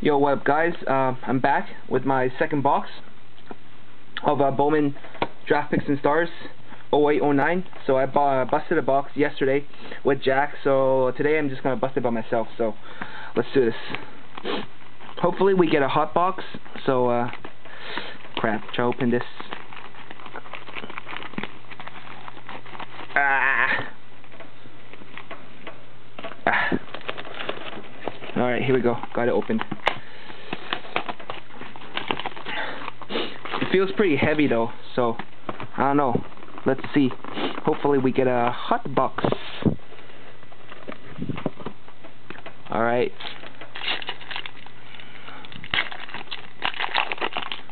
Yo, what up guys? Uh, I'm back with my second box of uh, Bowman Draft Picks and Stars 0809. So I uh, busted a box yesterday with Jack, so today I'm just going to bust it by myself. So let's do this. Hopefully we get a hot box. So, uh, crap, try open this. Ah. ah. Alright, here we go. Got it opened. It feels pretty heavy though, so I don't know. Let's see. Hopefully we get a hot box. Alright.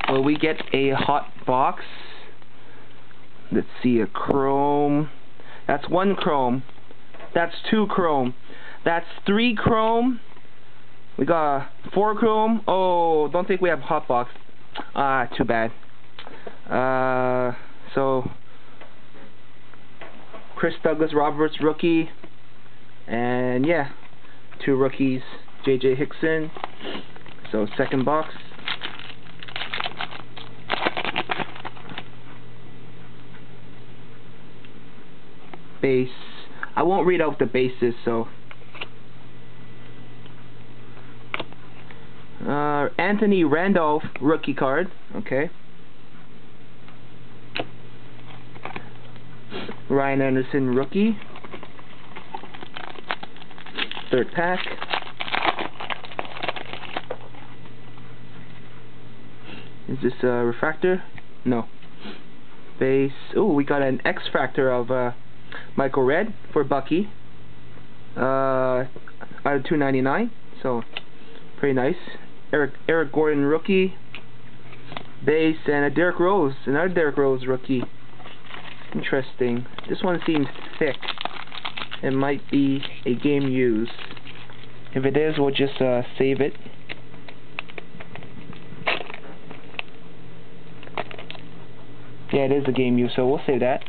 Will we get a hot box? Let's see, a chrome. That's one chrome. That's two chrome. That's three chrome. We got four chrome. Oh, don't think we have hot box. Ah, too bad. Uh, so Chris Douglas Roberts rookie, and yeah, two rookies, J.J. Hickson. So second box. Base. I won't read out the bases, so Uh, Anthony Randolph rookie card. Okay. Ryan Anderson rookie. Third pack. Is this a refractor? No. Base. Oh, we got an X Factor of uh, Michael Redd for Bucky. Uh, out of 299. So, pretty nice. Eric Eric Gordon rookie base and a Derrick Rose, another Derrick Rose rookie. Interesting. This one seems thick. It might be a game use. If it is, we'll just uh, save it. Yeah, it is a game use, so we'll save that.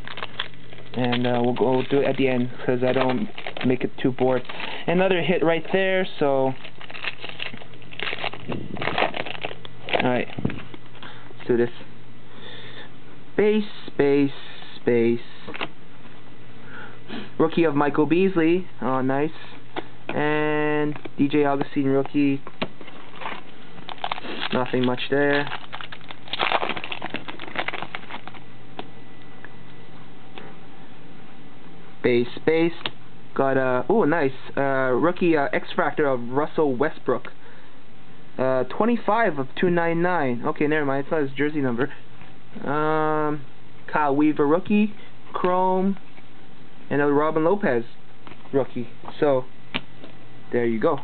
And uh, we'll go do it at the end because I don't make it too bored. Another hit right there, so Alright. Let's do this. Base, base, base. Rookie of Michael Beasley. Oh, nice. And DJ Augustin rookie. Nothing much there. Base, base. Got a, oh, nice. Uh, rookie uh, X Factor of Russell Westbrook. Uh, 25 of 299. Okay, never mind. It's not his jersey number. Um, Kyle Weaver rookie, Chrome, and a Robin Lopez rookie. So, there you go.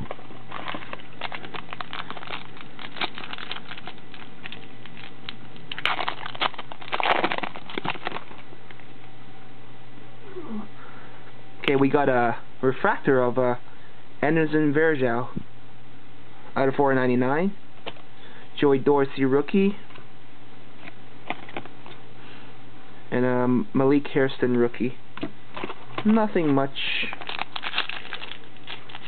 Okay, we got a refractor of uh, Anderson Varejao out of 499. Joey Dorsey rookie. And um, Malik Hairston rookie. Nothing much.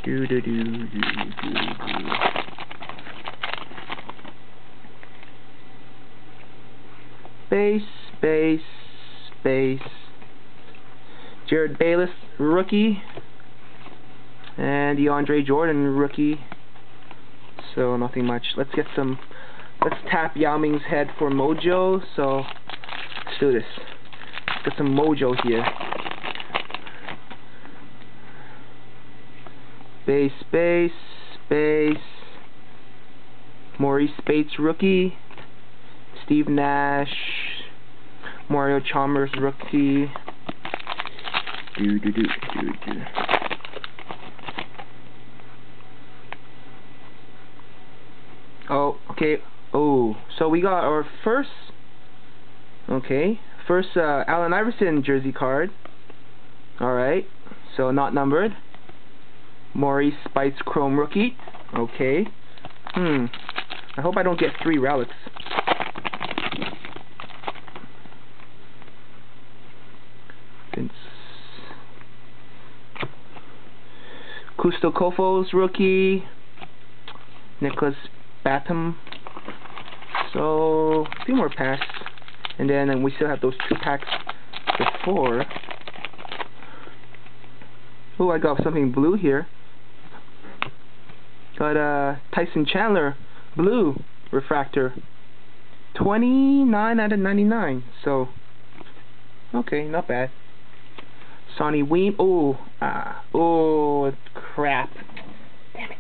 Do do do do do do. Base, base, base. Jerryd Bayless rookie. And DeAndre Jordan rookie so nothing much. Let's get some, let's tap Yao Ming's head for mojo, so let's do this. Get some mojo here. Base, base, base. Maurice Bates rookie. Steve Nash. Mario Chalmers rookie. Do do do do do. Oh, okay. Oh, so we got our first, okay, first uh, Allen Iverson jersey card. Alright, so not numbered. Maurice Speights Chrome Rookie. Okay. Hmm. I hope I don't get three relics. Vince. Kosta Koufos rookie. Nicolas Batum. So, a few more packs. And then and we still have those two packs before. Oh, I got something blue here. Got a uh, Tyson Chandler blue refractor. 29 out of 99. So, okay, not bad. Sonny Weem. Oh, ah, oh, crap. Damn it.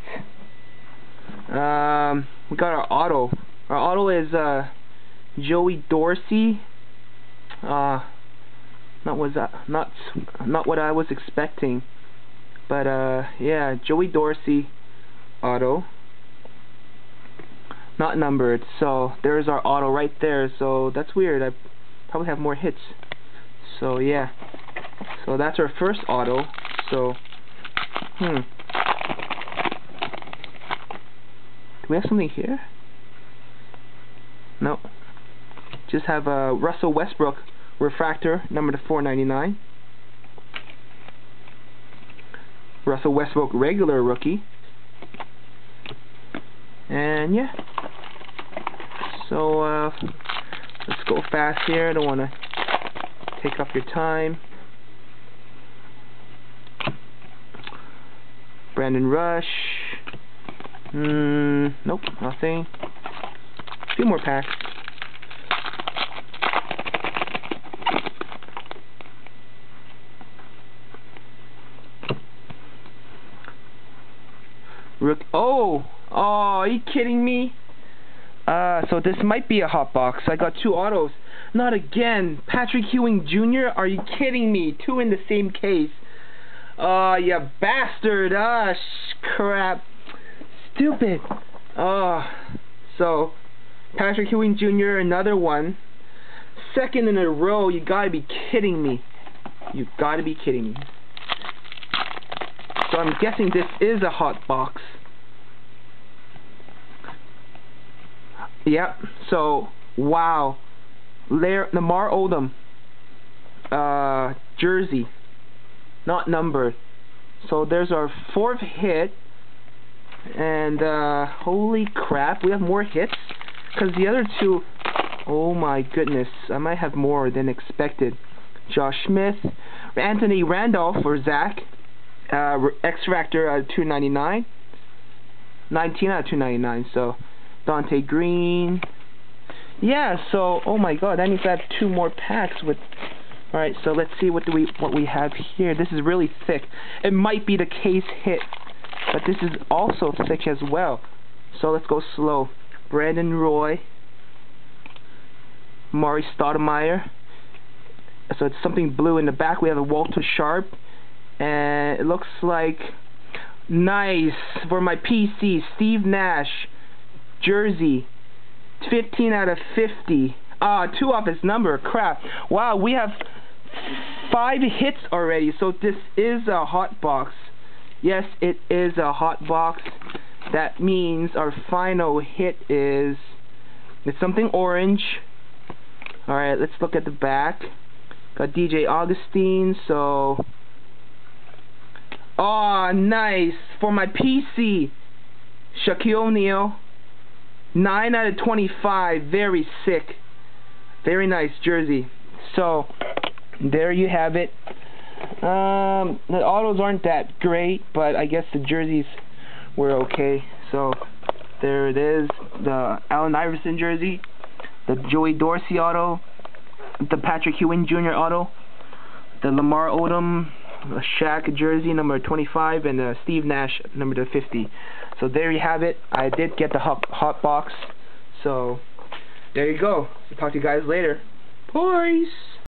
Um, we got our auto. Our auto is uh, Joey Dorsey. Uh, not was that not not what I was expecting. But uh, yeah, Joey Dorsey auto. Not numbered. So there's our auto right there. So that's weird. I probably have more hits. So yeah. So that's our first auto. So hmm. Do we have something here? No. Just have a Russell Westbrook refractor number to 499. Russell Westbrook regular rookie. And yeah. So uh, let's go fast here. I don't want to take up your time. Brandon Rush. Hmm, nope, nothing. A few more packs. Rook. Oh, oh, are you kidding me? Uh, so this might be a hot box. I got two autos. Not again. Patrick Ewing Jr. Are you kidding me? Two in the same case. Oh, you bastard. Ah, crap. Stupid. Oh. So, Patrick Ewing Jr. Another one. Second in a row. You gotta be kidding me. You gotta be kidding me. So I'm guessing this is a hot box. Yep. So, wow. Lair Lamar Odom. Uh, jersey. Not numbered. So there's our fourth hit. And, uh, holy crap. We have more hits. Because the other two... Oh my goodness. I might have more than expected. Josh Smith. Anthony Randolph for Zach uh, X Factor out of 299. 19 out of 299. So Donté Greene. Yeah. So oh my God, that means I have two more packs with. All right. So let's see what do we what we have here. This is really thick. It might be the case hit, but this is also thick as well. So let's go slow. Brandon Roy. Amar'e Stoudemire. So it's something blue in the back. We have a Walter Sharpe and it looks like nice for my PC Steve Nash jersey. 15 out of 50 ah two off his number. Crap. Wow we have five hits already so this is a hot box. Yes it is a hot box. That means our final hit is it's something orange. Alright let's look at the back. Got DJ Augustin, so Oh, nice. For my PC, Shaquille O'Neal. 9 out of 25. Very sick. Very nice jersey. So, there you have it. Um, the autos aren't that great, but I guess the jerseys were okay. So, there it is. The Allen Iverson jersey. The Joey Dorsey auto. The Patrick Ewing Jr. auto. The Lamar Odom Uh, Shaq jersey number 25 and a Steve Nash number 50. So there you have it. I did get the hot, hot box. So there you go. So talk to you guys later. Peace.